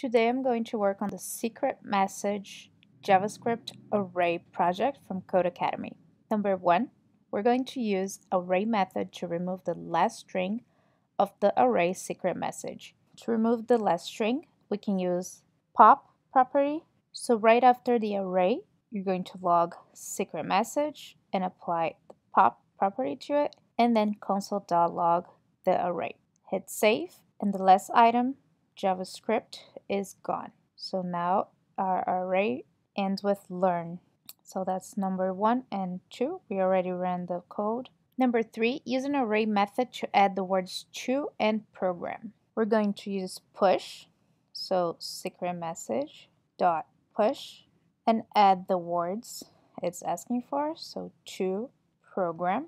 Today I'm going to work on the secret message JavaScript array project from Codecademy. Number one, we're going to use array method to remove the last string of the array secret message. To remove the last string, we can use pop property. So right after the array, you're going to log secret message and apply the pop property to it, and then console.log the array. Hit save, and the last item, JavaScript, is gone. So now our array ends with learn. So that's number one and two. We already ran the code. Number three, use an array method to add the words to and program. We're going to use push. So secret message dot push and add the words it's asking for. So to program.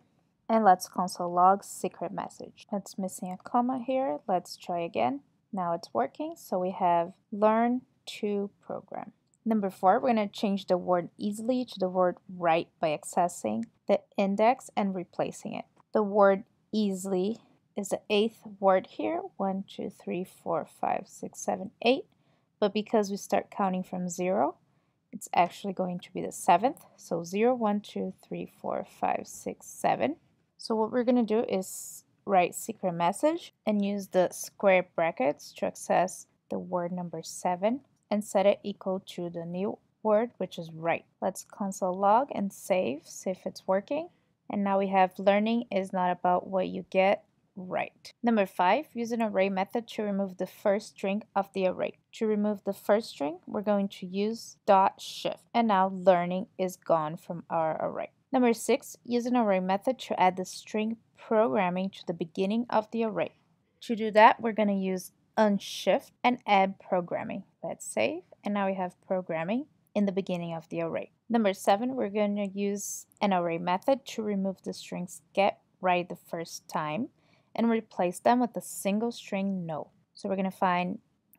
And let's console log secret message. It's missing a comma here. Let's try again. Now it's working. So we have learn to program. Number four, we're going to change the word easily to the word write by accessing the index and replacing it. The word easily is the eighth word here. One, two, three, four, five, six, seven, eight. But because we start counting from zero, it's actually going to be the seventh. So zero, one, two, three, four, five, six, seven. So what we're going to do is write secret message and use the square brackets to access the word number 7 and set it equal to the new word which is write. Let's console log and save, see if it's working. And now we have learning is not about what you get, right. Number 5, use an array method to remove the first string of the array. To remove the first string, we're going to use dot shift. And now learning is gone from our array. Number 6, use an array method to add the string programming to the beginning of the array. To do that, we're going to use unshift and add programming. Let's save, and now we have programming in the beginning of the array. Number seven, we're going to use an array method to remove the strings get, right the first time, and replace them with a single string no. So we're going to find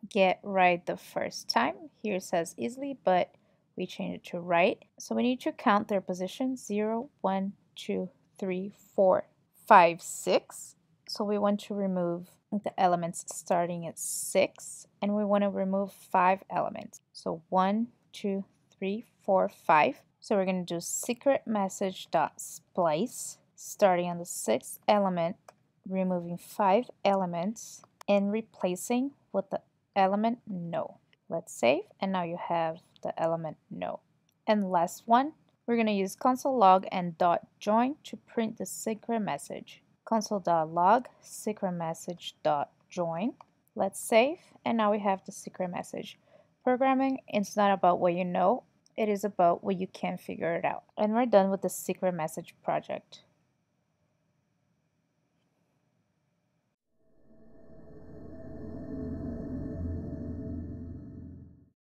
get, right the first time. Here says easily, but we change it to right. So we need to count their position 0, 1, 2, 3, 4, 5, 6. So we want to remove the elements starting at 6 and we want to remove 5 elements. So one, two, three, four, five. So we're going to do secret message dot splice starting on the sixth element, removing 5 elements and replacing with the element no. Let's save and now you have the element no. And last one, we're going to use console log and dot join to print the secret message console.log secret message dot join. Let's save and now we have the secret message. Programming is not about what you know, it is about what you can figure it out. And we're done with the secret message project.